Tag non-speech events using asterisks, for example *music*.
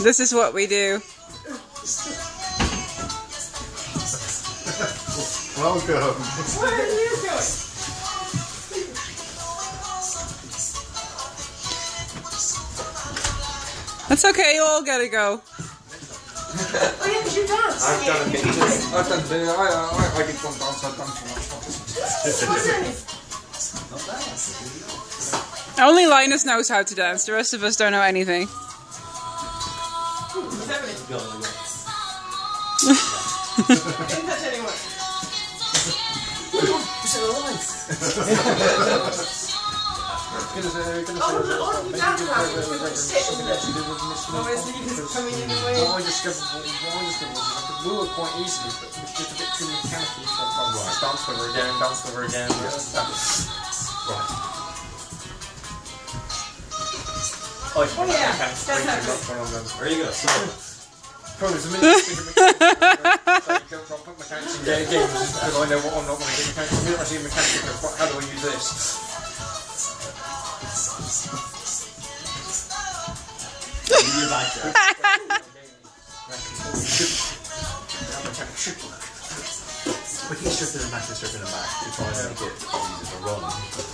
This is what we do. Welcome. Where are you going? That's okay, you all gotta go. oh yeah, because you dance. I've done it. I've done it. bit. I, I, I did one dance, I've done too much. This is *laughs* Only Linus knows how to dance. The rest of us don't know anything. Didn't touch anyone. Gonna say, gonna say, look, you maybe dance give like her- it. her- her- Sit something with that she did with Miss Smith. is he just coming in the way? What I discovered, what I discovered was I could lure quite easily, but it was just a bit too mechanical. So I thought, right, dance with her again, dance with her again. Right. Oh, Oh yeah, that's happening. There you go. So, Probably was a minute to think of mechanics. So you don't put mechanics in ga- games because I know what I'm not going to get mechanics. If you're actually a mechanic, you go, how do I use this? you're back there. We keep stripping them back and stripping them back to try and make it easier to run. Great.